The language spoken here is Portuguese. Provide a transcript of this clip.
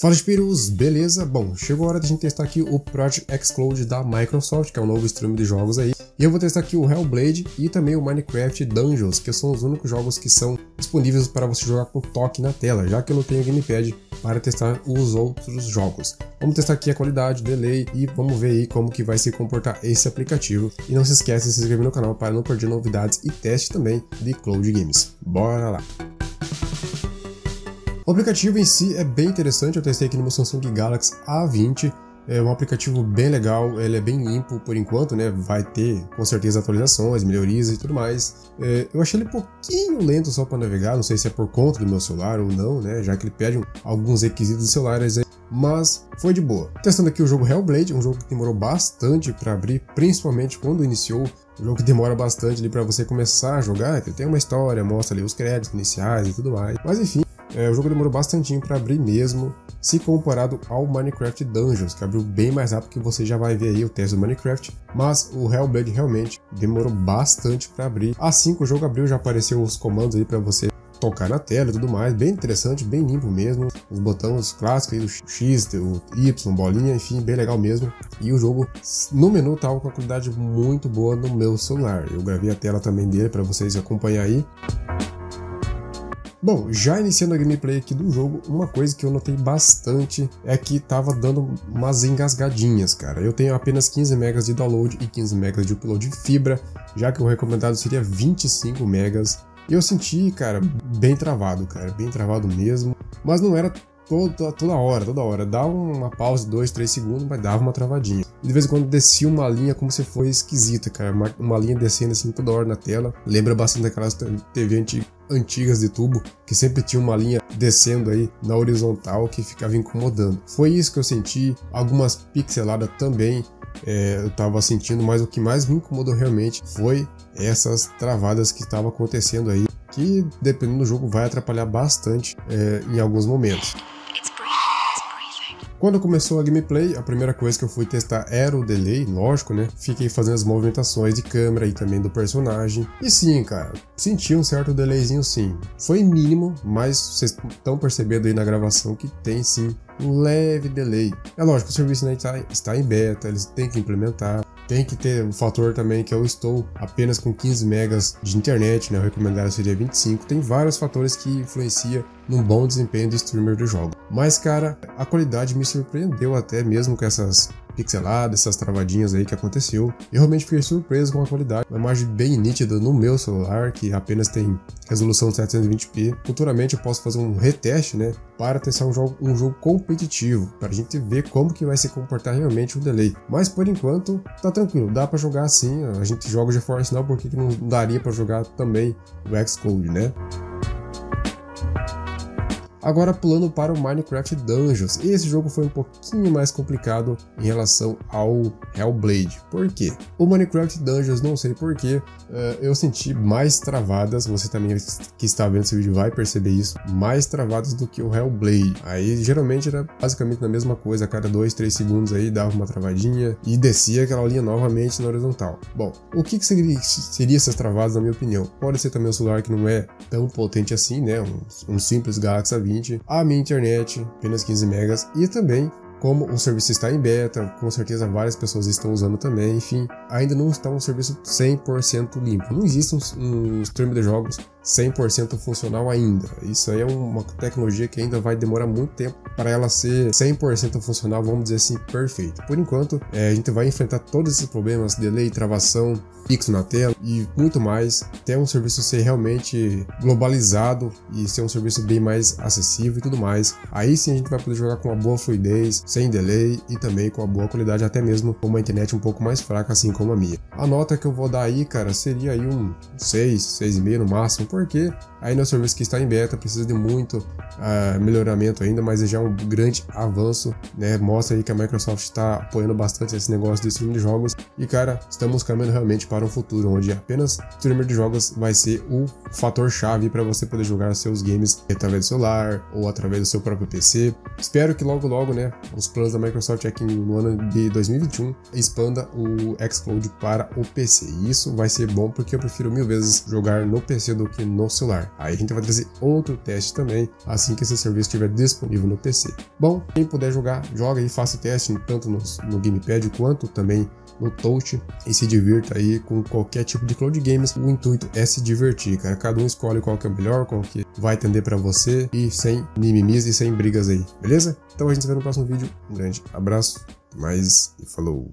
Fala Spiros, beleza? Bom, chegou a hora de a gente testar aqui o Project Xcloud da Microsoft, que é um novo stream de jogos aí. E eu vou testar aqui o Hellblade e também o Minecraft Dungeons, que são os únicos jogos que são disponíveis para você jogar com toque na tela, já que eu não tenho gamepad para testar os outros jogos. Vamos testar aqui a qualidade, delay e vamos ver aí como que vai se comportar esse aplicativo. E não se esqueça de se inscrever no canal para não perder novidades e teste também de Cloud Games. Bora lá! O aplicativo em si é bem interessante, eu testei aqui no meu Samsung Galaxy A20, é um aplicativo bem legal, ele é bem limpo por enquanto, né? Vai ter com certeza atualizações, melhorias e tudo mais. É, eu achei ele um pouquinho lento só para navegar, não sei se é por conta do meu celular ou não, né? Já que ele pede alguns requisitos celulares aí, mas foi de boa. Testando aqui o jogo Hellblade, um jogo que demorou bastante para abrir, principalmente quando iniciou. Um jogo que demora bastante ali para você começar a jogar, tem uma história, mostra ali os créditos iniciais e tudo mais. Mas enfim, é, o jogo demorou bastante para abrir mesmo, se comparado ao Minecraft Dungeons, que abriu bem mais rápido que você já vai ver aí o teste do Minecraft, mas o Hellblade realmente demorou bastante para abrir. Assim que o jogo abriu, já apareceu os comandos aí para você tocar na tela e tudo mais, bem interessante, bem limpo mesmo, os botões clássicos aí do X, o Y, bolinha, enfim, bem legal mesmo. E o jogo no menu tá com uma qualidade muito boa no meu celular. Eu gravei a tela também dele para vocês acompanharem aí. Bom, já iniciando a gameplay aqui do jogo, uma coisa que eu notei bastante é que tava dando umas engasgadinhas, cara. Eu tenho apenas 15 megas de download e 15 megas de upload de fibra, já que o recomendado seria 25 megas. Eu senti, cara, bem travado, cara, bem travado mesmo. Mas não era toda, toda hora, toda hora. Dava uma pausa de 2, 3 segundos, mas dava uma travadinha. E de vez em quando descia uma linha como se fosse esquisita, cara. Uma, uma linha descendo assim toda hora na tela. Lembra bastante daquelas TV antigas de tubo, que sempre tinha uma linha descendo aí na horizontal que ficava incomodando. Foi isso que eu senti. Algumas pixeladas também. É, eu tava sentindo, mas o que mais me incomodou realmente foi essas travadas que estavam acontecendo aí, que dependendo do jogo vai atrapalhar bastante é, em alguns momentos. Quando começou a gameplay, a primeira coisa que eu fui testar era o delay, lógico, né? Fiquei fazendo as movimentações de câmera e também do personagem. E sim, cara, senti um certo delayzinho sim. Foi mínimo, mas vocês estão percebendo aí na gravação que tem sim um leve delay. É lógico, o serviço ainda está, está em beta, eles têm que implementar. Tem que ter um fator também que eu estou apenas com 15 megas de internet, né? O recomendado seria 25. Tem vários fatores que influenciam num bom desempenho do streamer do jogo. Mas, cara, a qualidade me surpreendeu até mesmo com essas pixelada, essas travadinhas aí que aconteceu. Eu realmente fiquei surpreso com a qualidade. Uma imagem bem nítida no meu celular, que apenas tem resolução 720p. Futuramente eu posso fazer um reteste, né, para testar um jogo, um jogo competitivo, para a gente ver como que vai se comportar realmente o delay. Mas por enquanto tá tranquilo, dá para jogar assim. A gente joga o GeForce Now, porque que não daria para jogar também o Xcode, né? Agora pulando para o Minecraft Dungeons. Esse jogo foi um pouquinho mais complicado em relação ao Hellblade. Por quê? O Minecraft Dungeons, não sei porquê, uh, eu senti mais travadas, você também que está vendo esse vídeo vai perceber isso, mais travadas do que o Hellblade. Aí geralmente era basicamente a mesma coisa, a cada 2, 3 segundos aí dava uma travadinha e descia aquela linha novamente na horizontal. Bom, o que, que seria, seria essas travadas na minha opinião? Pode ser também um celular que não é tão potente assim, né? Um, um simples Galaxy A20 a minha internet, apenas 15 megas, e também como o serviço está em beta, com certeza várias pessoas estão usando também, enfim, ainda não está um serviço 100% limpo. Não existe um, um stream de jogos 100% funcional ainda. Isso aí é uma tecnologia que ainda vai demorar muito tempo para ela ser 100% funcional, vamos dizer assim, perfeita. Por enquanto, é, a gente vai enfrentar todos esses problemas, delay, travação, pixel na tela e muito mais, até um serviço ser realmente globalizado e ser um serviço bem mais acessível e tudo mais. Aí sim a gente vai poder jogar com uma boa fluidez, sem delay e também com uma boa qualidade, até mesmo com uma internet um pouco mais fraca, assim como a minha. A nota que eu vou dar aí, cara, seria aí um 6, 6,5 no máximo, porque ainda é um serviço que está em beta, precisa de muito uh, melhoramento ainda, mas já é um grande avanço, né? Mostra aí que a Microsoft está apoiando bastante esse negócio de streaming de jogos e, cara, estamos caminhando realmente para um futuro onde apenas streamer de jogos vai ser o fator chave para você poder jogar seus games através do celular ou através do seu próprio PC. Espero que logo logo, né, os planos da Microsoft aqui no ano de 2021 expanda o xCloud para o PC. E isso vai ser bom porque eu prefiro mil vezes jogar no PC do que no celular. Aí a gente vai trazer outro teste também, assim que esse serviço estiver disponível no PC. Bom, quem puder jogar, joga e faça o teste tanto no, no Gamepad quanto também no touch e se divirta aí com qualquer tipo de cloud games. O intuito é se divertir, cara. Cada um escolhe qual que é o melhor, qual que vai atender para você e sem mimimis e sem brigas aí, beleza? Então a gente se vê no próximo vídeo. Um grande abraço, mais e falou!